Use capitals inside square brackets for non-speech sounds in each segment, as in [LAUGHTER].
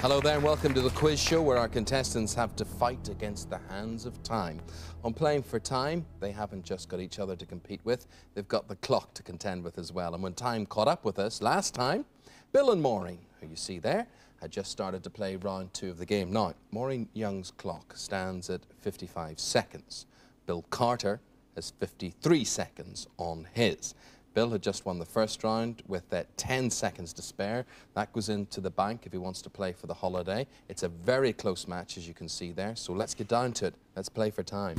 Hello there and welcome to the quiz show where our contestants have to fight against the hands of time. On Playing for Time, they haven't just got each other to compete with, they've got the clock to contend with as well. And when time caught up with us last time, Bill and Maureen, who you see there, had just started to play round two of the game. Now, Maureen Young's clock stands at 55 seconds. Bill Carter has 53 seconds on his. Bill had just won the first round with uh, 10 seconds to spare. That goes into the bank if he wants to play for the holiday. It's a very close match, as you can see there. So let's get down to it. Let's play for time.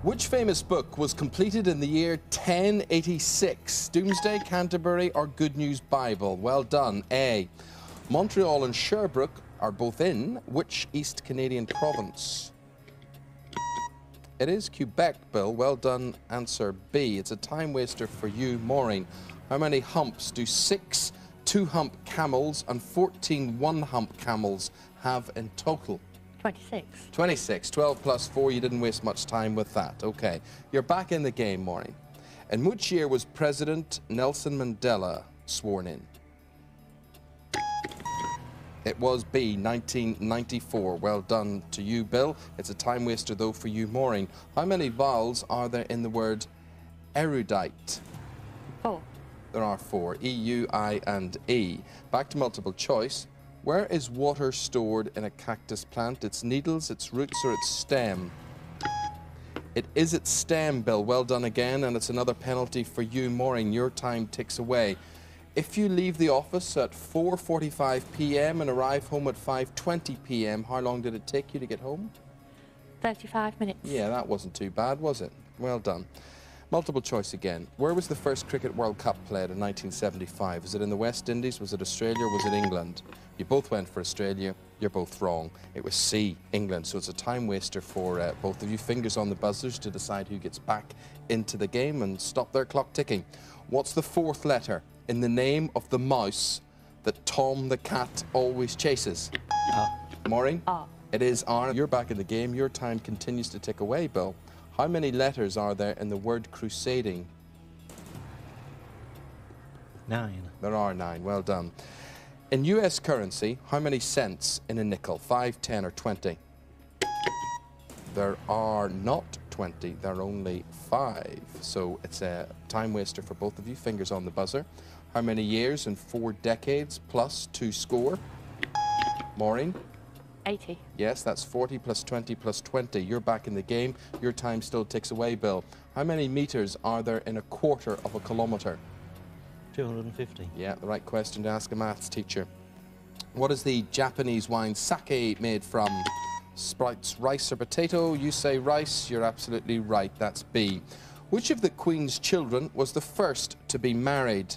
Which famous book was completed in the year 1086? Domesday, Canterbury, or Good News Bible? Well done. A. Montreal and Sherbrooke are both in which East Canadian province? It is Quebec, Bill. Well done. Answer B. It's a time waster for you, Maureen. How many humps do six two-hump camels and 14 one-hump camels have in total? 26. 26. 12 plus 4. You didn't waste much time with that. Okay. You're back in the game, Maureen. In which year was President Nelson Mandela sworn in? It was B, 1994. Well done to you, Bill. It's a time waster, though, for you, Maureen. How many vowels are there in the word erudite? Four. There are four, E, U, I, and E. Back to multiple choice. Where is water stored in a cactus plant? Its needles, its roots, or its stem? It is its stem, Bill. Well done again, and it's another penalty for you, Maureen. Your time ticks away. If you leave the office at 4.45 p.m. and arrive home at 5.20 p.m., how long did it take you to get home? 35 minutes. Yeah, that wasn't too bad, was it? Well done. Multiple choice again. Where was the first Cricket World Cup played in 1975? Was it in the West Indies? Was it Australia? Or was it England? You both went for Australia. You're both wrong. It was C, England. So it's a time waster for uh, both of you. Fingers on the buzzers to decide who gets back into the game and stop their clock ticking. What's the fourth letter in the name of the mouse that Tom the cat always chases? Ah. Maureen? R. It is R. You're back in the game. Your time continues to tick away, Bill. How many letters are there in the word crusading? Nine. There are nine. Well done. In US currency, how many cents in a nickel? Five, ten, or 20? There are not 20. There are only five. So it's a time waster for both of you. Fingers on the buzzer. How many years and four decades plus to score? Maureen? 80. Yes, that's 40 plus 20 plus 20. You're back in the game. Your time still ticks away, Bill. How many meters are there in a quarter of a kilometre? 250. Yeah, the right question to ask a maths teacher. What is the Japanese wine sake made from? Sprouts, rice or potato? You say rice, you're absolutely right. That's B. Which of the Queen's children was the first to be married?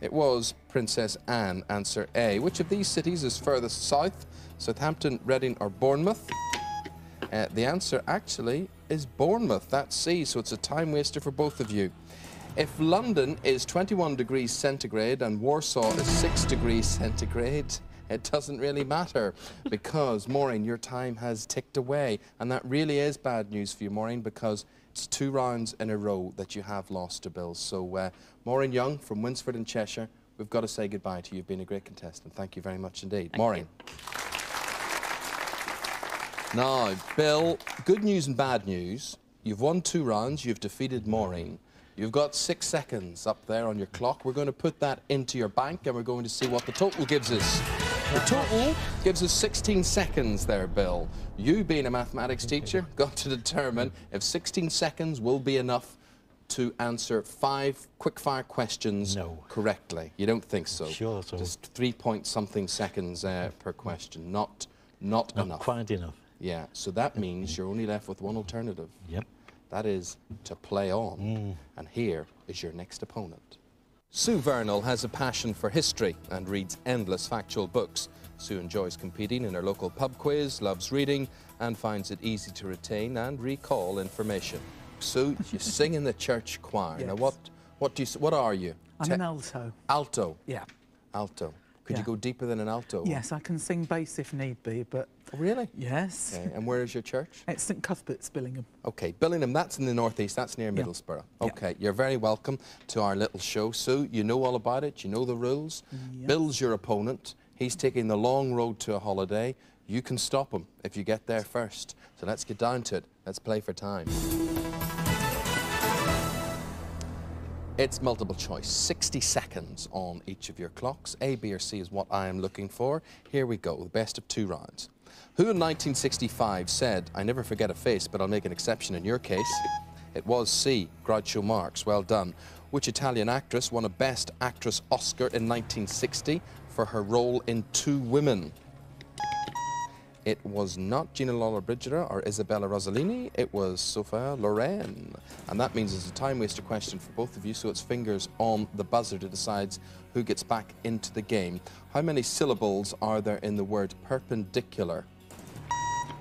It was Princess Anne. Answer A. Which of these cities is furthest south? Southampton, Reading or Bournemouth? Uh, the answer actually is Bournemouth. That's C, so it's a time waster for both of you. If London is 21 degrees centigrade and Warsaw is 6 degrees centigrade, it doesn't really matter because, Maureen, your time has ticked away. And that really is bad news for you, Maureen, because it's two rounds in a row that you have lost to Bill. So, uh, Maureen Young from Winsford in Cheshire, we've got to say goodbye to you. You've been a great contestant. Thank you very much indeed. Thank Maureen. Now, Bill, good news and bad news. You've won two rounds, you've defeated Maureen. You've got six seconds up there on your clock. We're going to put that into your bank and we're going to see what the total gives us. The total gives us 16 seconds there, Bill. You, being a mathematics teacher, [LAUGHS] got to determine if 16 seconds will be enough to answer five quick-fire questions No. correctly. You don't think so? Sure, so- Just three point something seconds uh, per question. Not, not, Not enough. quite enough. Yeah, so that means you're only left with one alternative. Yep. That is to play on. And here is your next opponent. Sue Vernal has a passion for history and reads endless factual books. Sue enjoys competing in her local pub quiz, loves reading, and finds it easy to retain and recall information. Sue, you [LAUGHS] sing in the church choir. Now, what, what, do you, what are you? I'm Te- an alto. alto. Yeah. Alto. Could you go deeper than an alto? Yes, I can sing bass if need be, but Oh, really? yes. Okay. And where is your church? [LAUGHS] It's St Cuthbert's, Billingham. Okay, Billingham, that's in the northeast, that's near Yeah. Middlesbrough. Yeah. Okay, you're very welcome to our little show. Sue, you know all about it, you know the rules. Yeah. Bill's your opponent. He's taking the long road to a holiday. You can stop him if you get there first. So let's get down to it. Let's play for time. It's multiple choice, 60 seconds on each of your clocks. A, B, or C is what I am looking for. Here we go, the best of two rounds. Who in 1965 said, I never forget a face, but I'll make an exception in your case? It was C, Groucho Marx. Well done. Which Italian actress won a Best Actress Oscar in 1960 for her role in Two Women? It was not Gina Lollobrigida or Isabella Rossellini. It was Sophia Loren. And that means it's a time waster question for both of you, so it's fingers on the buzzer to decide who gets back into the game. How many syllables are there in the word perpendicular?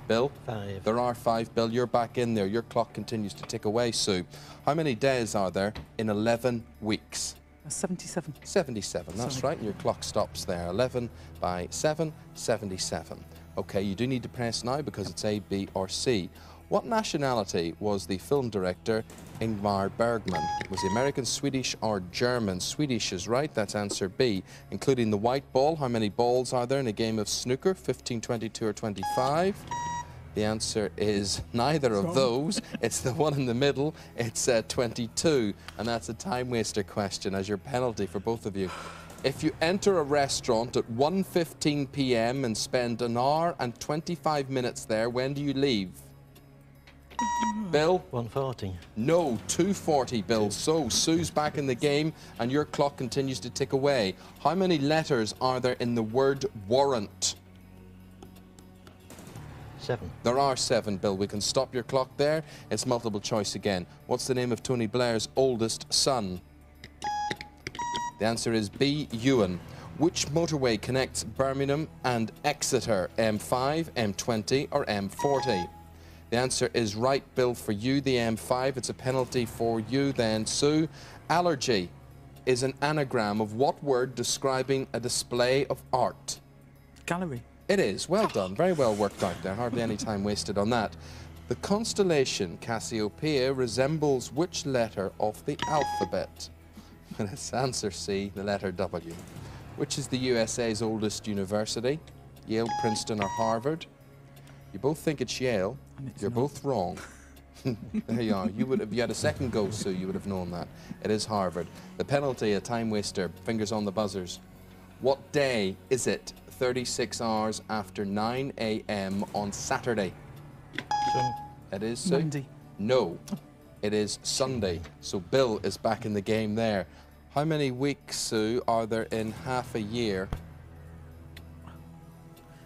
Bill? Five. There are five. Bill, you're back in there. Your clock continues to tick away, Sue. How many days are there in 11 weeks? Uh, 77. 77, that's Sorry. right, your clock stops there. 11 by 7, 77. Okay, you do need to press now because it's A, B, or C. What nationality was the film director Ingmar Bergman? Was he American, Swedish, or German? Swedish is right, that's answer B. Including the white ball, how many balls are there in a game of snooker? 15, 22, or 25? The answer is neither of those. It's the one in the middle. It's uh, 22, and that's a time waster question as your penalty for both of you. If you enter a restaurant at 1:15 p.m. and spend an hour and 25 minutes there, when do you leave? Bill? 140. No, 240, Bill. So, Sue's back in the game, and your clock continues to tick away. How many letters are there in the word warrant? Seven. There are seven, Bill. We can stop your clock there. It's multiple choice again. What's the name of Tony Blair's oldest son? The answer is B. Ewan. Which motorway connects Birmingham and Exeter? M5, M20, or M40? The answer is right, Bill, for you, the M5. It's a penalty for you then. Sue, allergy is an anagram of what word describing a display of art? Gallery. It is. Well done. Very well worked out there. Hardly any time wasted on that. The constellation Cassiopeia resembles which letter of the alphabet? And it's answer C, the letter W. Which is the USA's oldest university? Yale, Princeton, or Harvard? You both think it's Yale. It's You're not. both wrong. [LAUGHS] there you are. You would, have, you had a second go, Sue, you would have known that. It is Harvard. The penalty, a time waster, fingers on the buzzers. What day is it 36 hours after 9 a.m. on Saturday? Sun. It is, Sue? Monday. No, it is Sunday. So Bill is back in the game there. How many weeks, Sue, are there in half a year?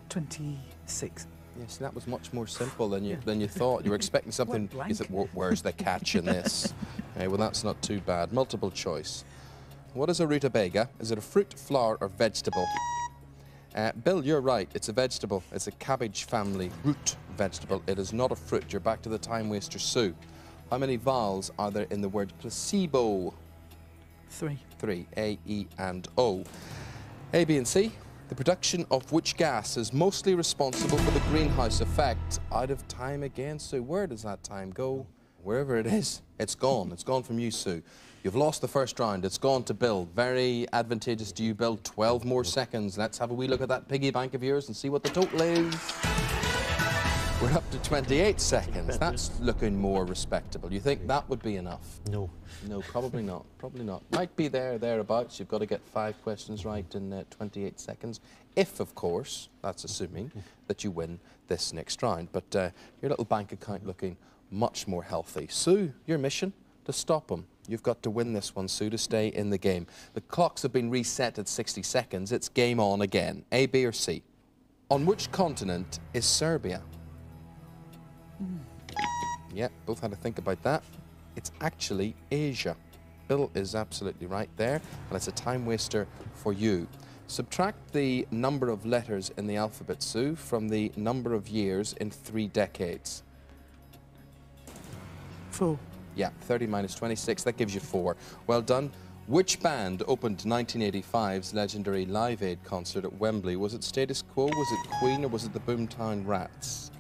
26. Yes, that was much more simple than you than you thought. You were expecting [LAUGHS] something. said, "Wh- "Where's the catch in [LAUGHS] this?" Okay, well, that's not too bad. Multiple choice. What is a rutabaga? Is it a fruit, flower, or vegetable? Uh, Bill, you're right. It's a vegetable. It's a cabbage family root vegetable. It is not a fruit. You're back to the time waster, Sue. How many vowels are there in the word placebo? Three. Three. A, E, and O. A, B, and C. The production of which gas is mostly responsible for the greenhouse effect? Out of time again, Sue. Where does that time go? Wherever it is, it's gone. It's gone from you, Sue. You've lost the first round. It's gone to Bill. Very advantageous to you, Bill. 12 more seconds. Let's have a wee look at that piggy bank of yours and see what the total is. We're up to 28 seconds. That's looking more respectable. You think that would be enough? No. No, probably not. Probably not. Might be there, thereabouts. You've got to get five questions right in uh, 28 seconds. If, of course, that's assuming [LAUGHS] that you win this next round. But uh, your little bank account looking much more healthy. Sue, your mission? To stop them. You've got to win this one, Sue, to stay in the game. The clocks have been reset at 60 seconds. It's game on again. A, B, or C? On which continent is Siberia? Yeah, both had to think about that. It's actually Asia. Bill is absolutely right there, and it's a time waster for you. Subtract the number of letters in the alphabet, Sue, from the number of years in three decades. Four. Yeah, 30 minus 26, that gives you four. Well done. Which band opened 1985's legendary Live Aid concert at Wembley? Was it Status Quo, was it Queen, or was it the Boomtown Rats?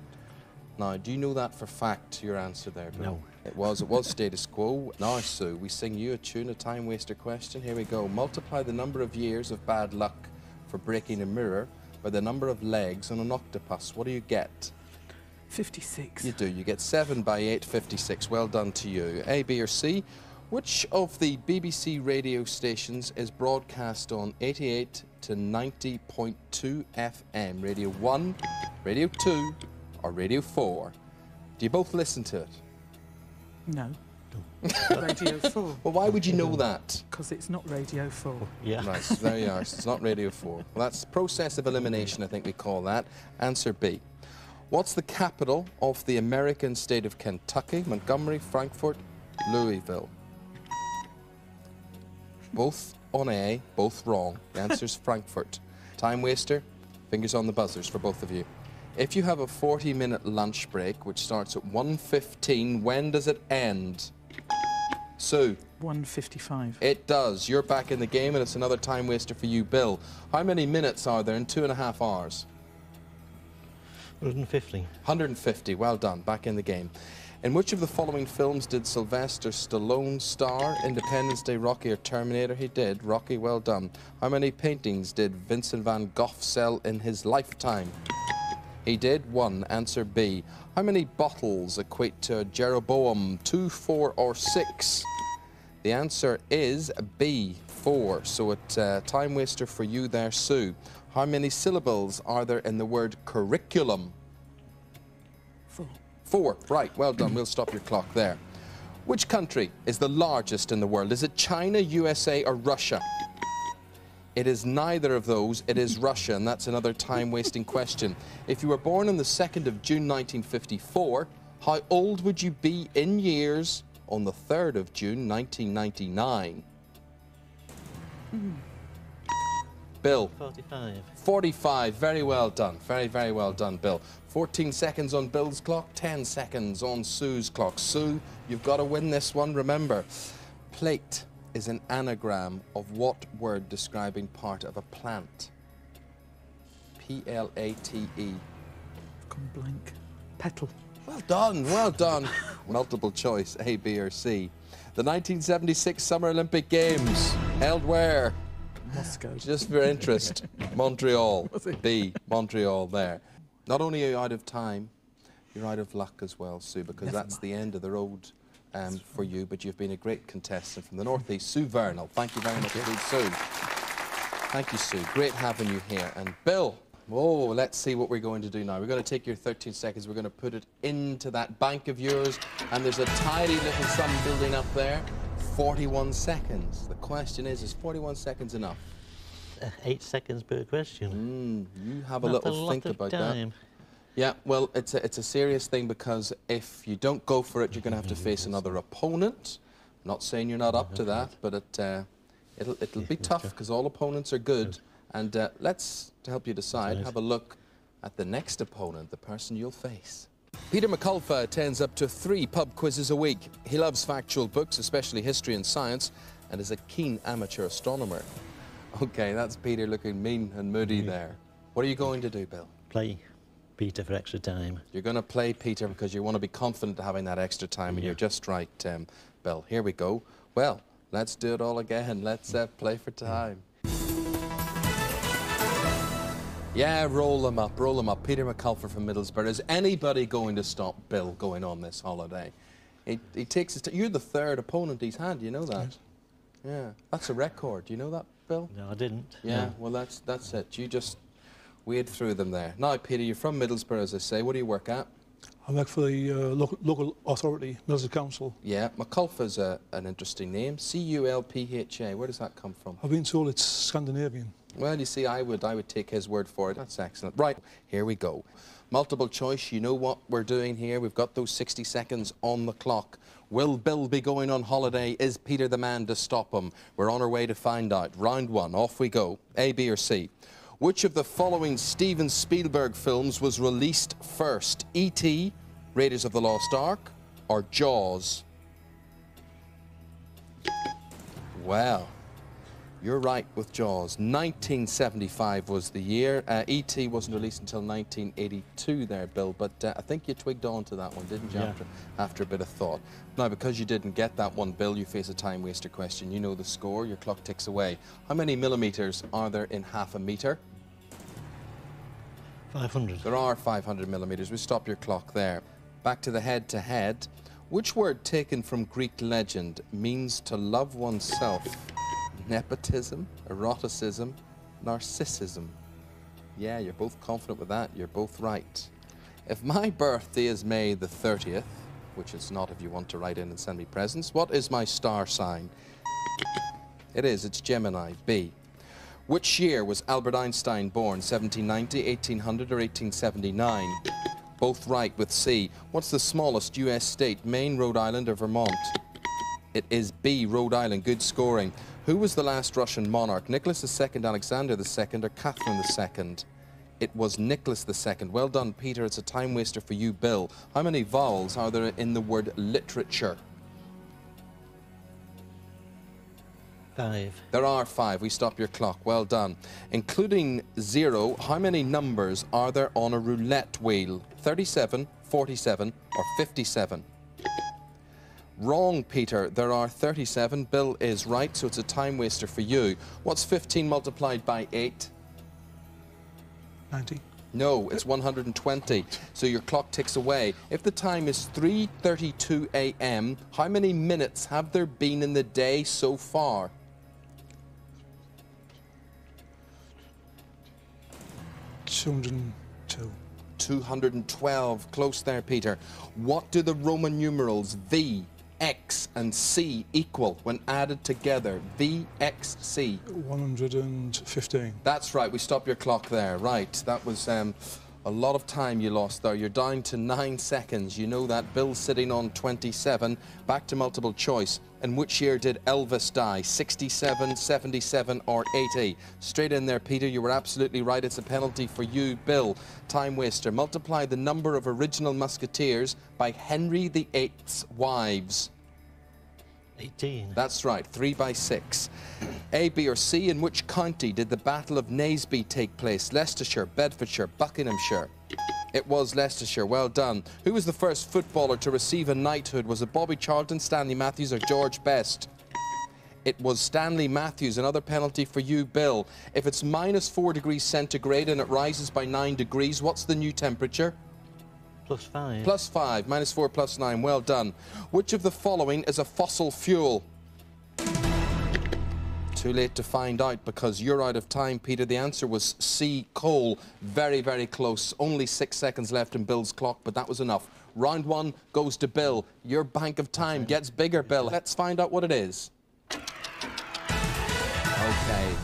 Now, do you know that for fact, your answer there, Bill? No. It was, it was Status Quo. Now, Sue, we sing you a tune, a time waster question. Here we go. Multiply the number of years of bad luck for breaking a mirror by the number of legs on an octopus. What do you get? 56. You do. You get 7 by 8, 56. Well done to you. A, B, or C? Which of the BBC radio stations is broadcast on 88 to 90.2 FM? Radio 1, Radio 2, or Radio 4? Do you both listen to it? No. [LAUGHS] Radio 4. Well, why would you know that? Because it's not Radio 4. Yeah. Right, there you are. So it's not Radio 4. Well, that's process of elimination, I think we call that. Answer B. What's the capital of the American state of Kentucky? Montgomery, Frankfort, Louisville. Both on A, both wrong. The answer's Frankfort. Time waster, fingers on the buzzers for both of you. If you have a 40-minute lunch break, which starts at 1.15, when does it end? Sue. 1.55. It does. You're back in the game, and it's another time waster for you, Bill. How many minutes are there in two and a half hours? 150. 150. Well done. Back in the game. In which of the following films did Sylvester Stallone star? Independence Day, Rocky, or Terminator? He did. Rocky, well done. How many paintings did Vincent van Gogh sell in his lifetime? He did. One. Answer B. How many bottles equate to Jeroboam? Two, four, or six? The answer is B, four. So it's uh, time waster for you there, Sue. How many syllables are there in the word curriculum? 4. Four. Right, well done. We'll stop your clock there. Which country is the largest in the world? Is it China, USA, or Russia? It is neither of those. It is Russia, and that's another time-wasting question. If you were born on the 2nd of June 1954, how old would you be in years on the 3rd of June 1999? Bill. 45. 45. Very well done. Very, very well done, Bill. 14 seconds on Bill's clock, 10 seconds on Sue's clock. Sue, you've got to win this one. Remember, plate is an anagram of what word describing part of a plant? P-L-A-T-E. Gone blank. Petal. Well done, well done. [LAUGHS] Multiple choice, A, B, or C. The 1976 Summer Olympic Games held where? Moscow. Just for interest, [LAUGHS] Montreal. B, Montreal there. Not only are you out of time, you're out of luck as well, Sue, because Never that's the end of the road um, for you, but you've been a great contestant from the Northeast, Sue Vernal. Thank you very much indeed, Sue. Thank you, Sue. Great having you here. And Bill, oh, let's see what we're going to do now. We're going to take your 13 seconds, we're going to put it into that bank of yours, and there's a tidy little sum building up there. 41 seconds. The question is, is 41 seconds enough? Uh, eight seconds per question. Mm, you have a Not little lot think about that. Yeah, well, it's a, it's a serious thing because if you don't go for it, you're going to have to face another opponent. I'm not saying you're not up to that, but it, uh, it'll, it'll be tough because all opponents are good. And uh, let's, to help you decide, have a look at the next opponent, the person you'll face. Peter McCulpha attends up to three pub quizzes a week. He loves factual books, especially history and science, and is a keen amateur astronomer. Okay, that's Peter looking mean and moody there. What are you going to do, Bill? Play Peter for extra time. You're going to play Peter because you want to be confident having that extra time, and you're just right, um, Bill. Here we go. Well, let's do it all again. Let's uh, play for time. Yeah, roll them up, roll them up. Peter McCulpha from Middlesbrough. Is anybody going to stop Bill going on this holiday? He, he takes his t- You're the third opponent he's had, you know that? Yes. Yeah, that's a record. Do you know that, Bill? No, I didn't. Yeah, No. well, that's that's it. You just wade through them there. Now, Peter, you're from Middlesbrough, as I say. What do you work at? I work for the uh, local, local authority, Middlesbrough Council. Yeah, McCulpha's a, an interesting name. C-U-L-P-H-A. Where does that come from? I've been told it's Scandinavian. Well, you see, I would I would take his word for it. That's excellent. Right, here we go. Multiple choice. You know what we're doing here. We've got those 60 seconds on the clock. Will Bill be going on holiday? Is Peter the man to stop him? We're on our way to find out. Round one. Off we go. A, B, or C. Which of the following Steven Spielberg films was released first? E.T., Raiders of the Lost Ark, or Jaws? Well, You're right with Jaws. 1975 was the year. Uh, E.T. wasn't released until 1982 there, Bill, but uh, I think you twigged on to that one, didn't you, Yeah. after, after a bit of thought? Now, because you didn't get that one, Bill, you face a time waster question. You know the score, your clock ticks away. How many millimetres are there in half a metre? 500. There are 500 millimetres. We stop your clock there. Back to the head-to-head. Which word taken from Greek legend means to love oneself? Nepotism, eroticism, narcissism. Yeah, you're both confident with that. You're both right. If my birthday is May the 30th, which it's not if you want to write in and send me presents, what is my star sign? It is, it's Gemini, B. Which year was Albert Einstein born? 1790, 1800 or 1879? Both right with C. What's the smallest US state, Maine, Rhode Island or Vermont? It is B, Rhode Island. Good scoring. Who was the last Russian monarch? Nicholas II, Alexander II or Catherine II? It was Nicholas II. Well done, Peter. It's a time waster for you, Bill. How many vowels are there in the word literature? Five. There are five. We stop your clock. Well done. Including zero, how many numbers are there on a roulette wheel? 37, 47, or 57? Wrong, Peter. There are 37. Bill is right, so it's a time waster for you. What's 15 multiplied by 8? 90. No, it's 120. So your clock ticks away. If the time is 3:32 a.m., how many minutes have there been in the day so far? 202. 212. Close there, Peter. What do the Roman numerals V, X, and C equal when added together? V, X, C. 115. That's right. We stop your clock there. Right. That was um, a lot of time you lost there. You're down to nine seconds. You know that. Bill sitting on 27. Back to multiple choice. In which year did Elvis die? 67, 77, or 80? Straight in there, Peter. You were absolutely right. It's a penalty for you, Bill. Time waster. Multiply the number of original musketeers by Henry VIII's wives. 18. That's right, three by six. A, B, or C, in which county did the Battle of Naseby take place? Leicestershire, Bedfordshire, Buckinghamshire. It was Leicestershire, well done. Who was the first footballer to receive a knighthood? Was it Bobby Charlton, Stanley Matthews, or George Best? It was Stanley Matthews, another penalty for you, Bill. If it's minus four degrees centigrade and it rises by nine degrees, what's the new temperature? Plus 5. Plus five, minus four, plus nine. Well done. Which of the following is a fossil fuel? Too late to find out because you're out of time, Peter. The answer was C, coal. Very, very close. Only six seconds left in Bill's clock, but that was enough. Round one goes to Bill. Your bank of time gets bigger, Bill. Let's find out what it is. Okay,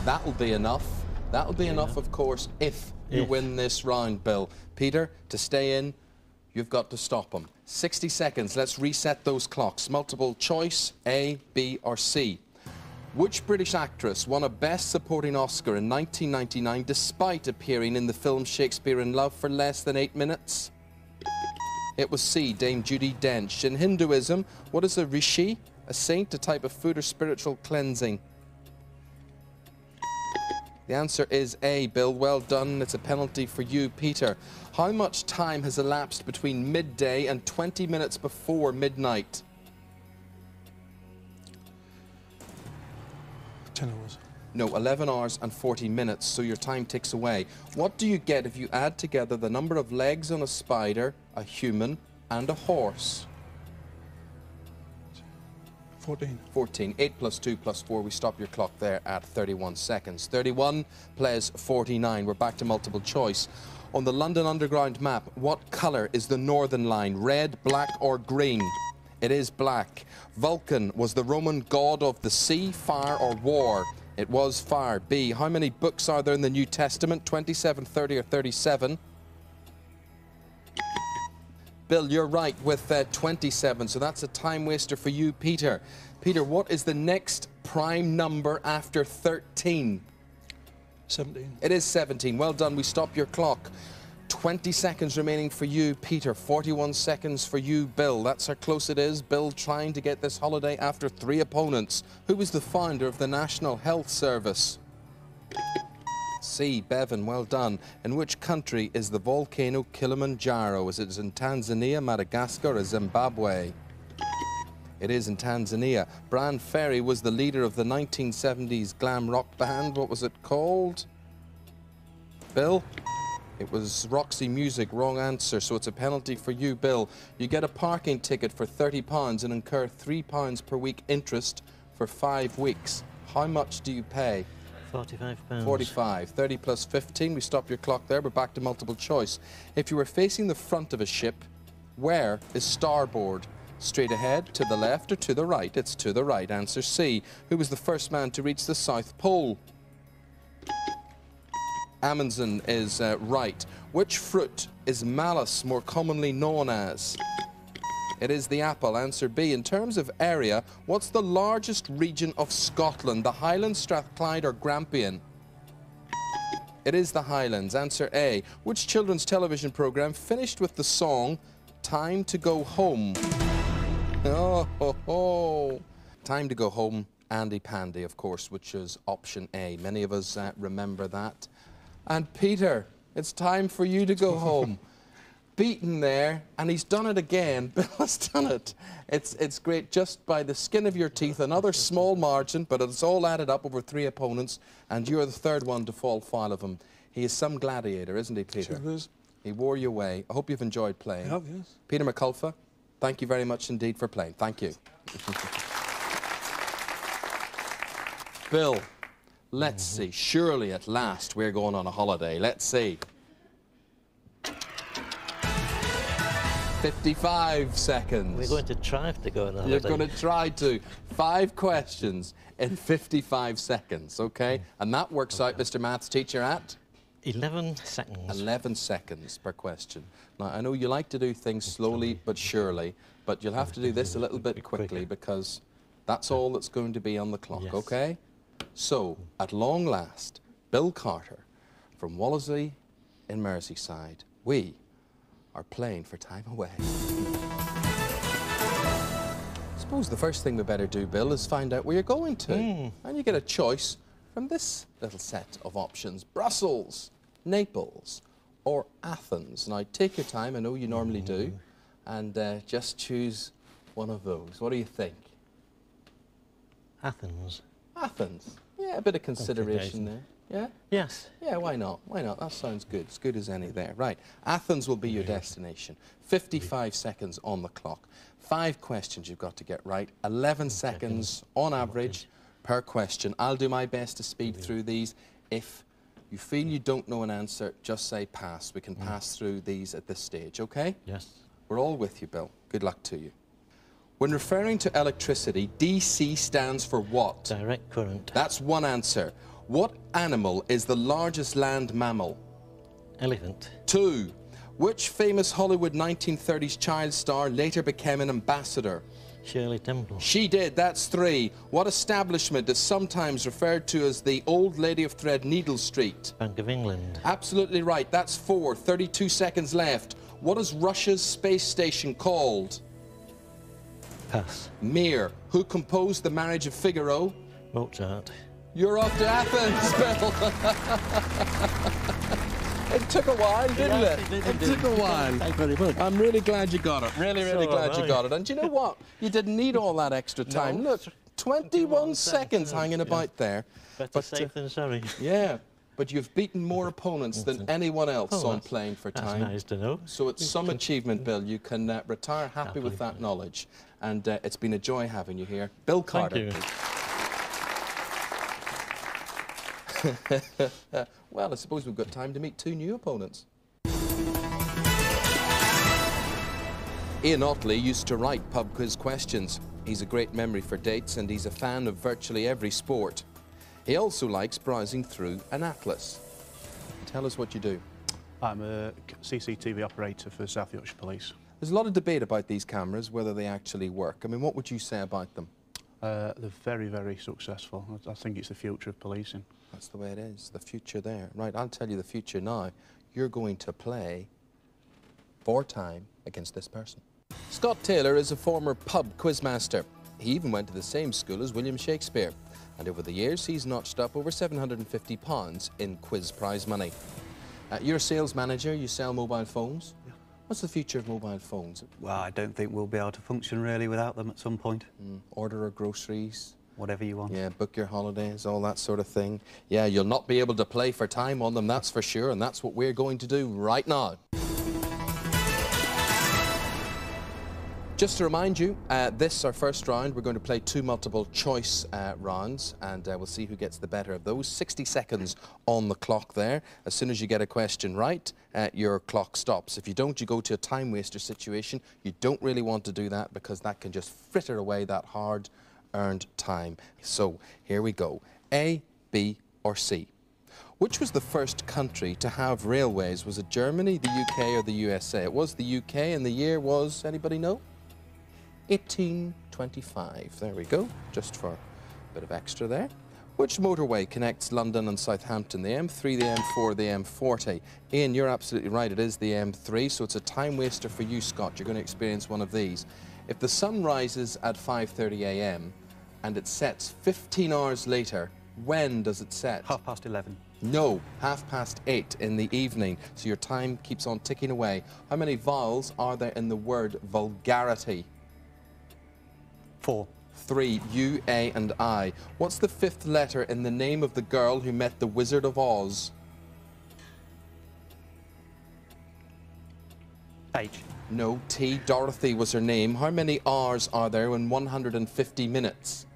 that'll be enough. That'll be enough, of course, if you win this round, Bill. Peter, to stay in, you've got to stop them. 60 seconds. Let's reset those clocks. Multiple choice, A, B, or C. Which British actress won a Best Supporting Oscar in 1999 despite appearing in the film Shakespeare in Love for less than eight minutes? It was C, Dame Judi Dench. In Hinduism, what is a rishi? A saint, a type of food or spiritual cleansing? The answer is A, Bill. Well done. It's a penalty for you, Peter. How much time has elapsed between midday and 20 minutes before midnight? 10 hours. No, 11 hours and 40 minutes, so your time ticks away. What do you get if you add together the number of legs on a spider, a human, and a horse? 14. 14. 8 plus 2 plus 4. We stop your clock there at 31 seconds. 31 plays 49. We're back to multiple choice. On the London Underground map, what colour is the northern line? Red, black or green? It is black. Vulcan was the Roman god of the sea, fire or war? It was fire. B. How many books are there in the New Testament? 27, 30 or 37? Bill, you're right with uh, 27, so that's a time waster for you, Peter. Peter, what is the next prime number after 13? 17. It is 17. Well done. We stop your clock. 20 seconds remaining for you, Peter. 41 seconds for you, Bill. That's how close it is. Bill trying to get this holiday after three opponents. Who was the founder of the National Health Service? C. Bevan, well done. In which country is the volcano Kilimanjaro? Is it in Tanzania, Madagascar, or Zimbabwe? It is in Tanzania. Bryan Ferry was the leader of the 1970s glam rock band. What was it called? Bill? It was Roxy Music, wrong answer, so it's a penalty for you, Bill. You get a parking ticket for £30 and incur £3 per week interest for five weeks. How much do you pay? 45 pounds. 45. 30 plus 15. We stop your clock there. We're back to multiple choice. If you were facing the front of a ship, where is starboard? Straight ahead, to the left, or to the right? It's to the right. Answer C. Who was the first man to reach the South Pole? Amundsen is uh, right. Which fruit is malus more commonly known as? It is the apple. Answer B. In terms of area, what's the largest region of Scotland? The Highlands, Strathclyde or Grampian? It is the Highlands. Answer A. Which children's television programme finished with the song Time to Go Home? Oh, ho, ho. Time to Go Home, Andy Pandy, of course, which is option A. Many of us uh, remember that. And Peter, it's time for you to go [LAUGHS] home. Beaten there, and he's done it again. [LAUGHS] Bill has done it. It's, it's great just by the skin of your teeth. Another small margin, but it's all added up over three opponents, and you're the third one to fall foul of him. He is some gladiator, isn't he, Peter? Sure is. He wore you away. I hope you've enjoyed playing. I have, yes. Peter McCulpha, thank you very much indeed for playing. Thank you. Bill, let's see. Surely at last we're going on a holiday. Let's see. 55 seconds. We're going to try to go on a holiday. You're going to try to. Five questions in 55 seconds, okay? And that works out, Mr. Maths teacher, at 11 seconds. 11 seconds per question. Now, I know you like to do things slowly but surely, but you'll have to do this a little bit quickly because that's all that's going to be on the clock, Yes. okay? So, at long last, Bill Carter from Wallasey in Merseyside, we are playing for time away. I suppose the first thing we better do, Bill, is find out where you're going to. Hmm. And you get a choice from this little set of options. Brussels, Naples, or Athens. Now, take your time, I know you normally do, and uh, just choose one of those. What do you think? Athens. Athens. Yeah, a bit of consideration there. Yeah? Yes. Yeah, why not? Why not? That sounds good. As good as any there. Right. Athens will be your destination. 55 seconds on the clock. Five questions you've got to get right. 11 seconds on average per question. I'll do my best to speed through these. If you feel you don't know an answer, just say pass. We can pass through these at this stage, okay? Yes. We're all with you, Bill. Good luck to you. When referring to electricity, DC stands for what? Direct current. That's one answer. What animal is the largest land mammal? Elephant. Two. Which famous Hollywood 1930s child star later became an ambassador? Shirley Temple. She did, that's three. What establishment is sometimes referred to as the Old Lady of Threadneedle Street? Bank of England. Absolutely right, that's four. 32 seconds left. What is Russia's space station called? Pass. Mir. Who composed The Marriage of Figaro? Mozart. You're off to Athens, [LAUGHS] Bill. [LAUGHS] it took a while, didn't Yes, it? it did It indeed. took a while. Thank very much. I'm really glad you got it. Really, really So glad you got it. And do you know [LAUGHS] what? You didn't need all that extra time. No, Look, 21 seconds seconds, hanging yeah. about there. Better But, safe uh, than sorry. [LAUGHS] Yeah, but you've beaten more opponents than anyone else Oh, on playing for That's time. nice to know. So it's some [LAUGHS] achievement, Bill. You can uh, retire happy with that knowledge. And uh, it's been a joy having you here. Bill Thank Carter. you. [LAUGHS] Well, I suppose we've got time to meet two new opponents. Ian Otley used to write pub quiz questions. He's a great memory for dates and he's a fan of virtually every sport. He also likes browsing through an atlas. Tell us what you do. I'm a CCTV operator for South Yorkshire Police. There's a lot of debate about these cameras, whether they actually work. I mean, what would you say about them? Uh, they're very, very successful. I I think it's the future of policing. That's the way it is, the future there. Right, I'll tell you the future now. you're going to play for time against this person. Scott Taylor is a former pub quizmaster. He even went to the same school as William Shakespeare. And over the years, he's notched up over £750 in quiz prize money. Uh, you're a sales manager, you sell mobile phones. What's the future of mobile phones? Well, I don't think we'll be able to function really without them at some point. Mm, order our groceries, Whatever you want. yeah, book your holidays, all that sort of thing. Yeah, you'll not be able to play for time on them, that's for sure, and that's what we're going to do right now. Just to remind you, uh, this, our first round, we're going to play two multiple choice uh, rounds and uh, we'll see who gets the better of those. 60 seconds on the clock there. As soon as you get a question right, uh, your clock stops. If you don't, you go to a time waster situation. You don't really want to do that because that can just fritter away that hard earned time. So here we go. A, B or C? Which was the first country to have railways? Was it Germany, the UK or the USA? It was the UK and the year was, anybody know? 1825. There we go, just for a bit of extra there. Which motorway connects London and Southampton? The M3, the M4, the M40? Ian, you're absolutely right, it is the M3, so it's a time waster for you, Scott. You're going to experience one of these. If the sun rises at 5.30 a.m. and it sets 15 hours later, when does it set? Half past 11. No, half past eight in the evening. So your time keeps on ticking away. How many vowels are there in the word vulgarity? Four. Three, U, A, and I. What's the fifth letter in the name of the girl who met the Wizard of Oz? H. No, T. Dorothy was her name. How many R's are there in 150 minutes?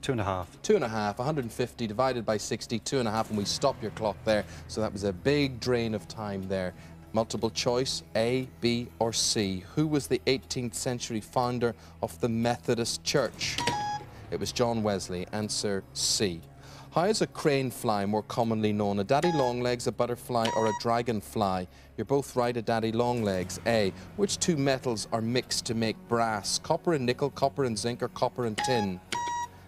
Two and a half. Two and a half, 150 divided by 60, two and a half, and we stop your clock there. So that was a big drain of time there. Multiple choice, A, B, or C. Who was the 18th century founder of the Methodist Church? It was John Wesley. Answer C. How is a crane fly more commonly known? A daddy longlegs, a butterfly, or a dragonfly? You're both right, a daddy longlegs. A. Which two metals are mixed to make brass? Copper and nickel, copper and zinc, or copper and tin?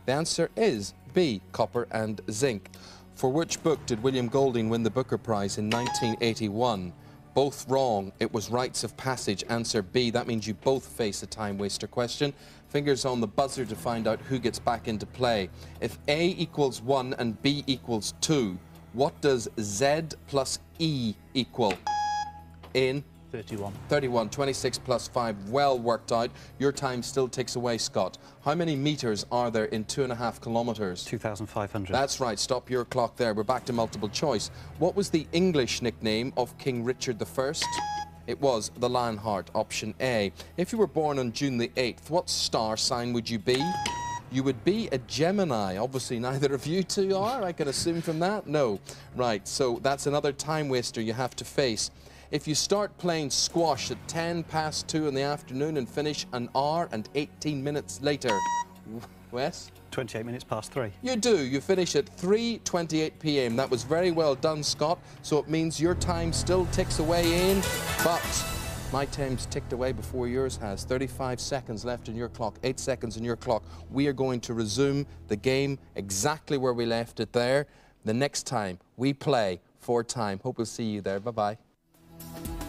The answer is B, copper and zinc. For which book did William Golding win the Booker Prize in 1981? Both wrong. It was Rites of Passage. Answer B. That means you both face a time waster question. Fingers on the buzzer to find out who gets back into play. If A equals 1 and B equals 2, what does Z plus E equal? In 31. 31, 26 plus 5, well worked out. Your time still ticks away, Scott. How many metres are there in two and a half kilometres? 2,500. That's right, stop your clock there. We're back to multiple choice. What was the English nickname of King Richard I? It was the Lionheart, option A. If you were born on June the 8th, what star sign would you be? You would be a Gemini. Obviously, [LAUGHS] neither of you two are, I can assume from that. No. Right, so that's another time waster you have to face. If you start playing squash at 10 past 2 in the afternoon and finish an hour and 18 minutes later, Wes? 28 minutes past three. You do. You finish at 3.28 p.m. That was very well done, Scott. So it means your time still ticks away in, but my time's ticked away before yours has. 35 seconds left in your clock, 8 seconds in your clock. We are going to resume the game exactly where we left it there. The next time we play for time. Hope we'll see you there. Bye-bye. Thank you.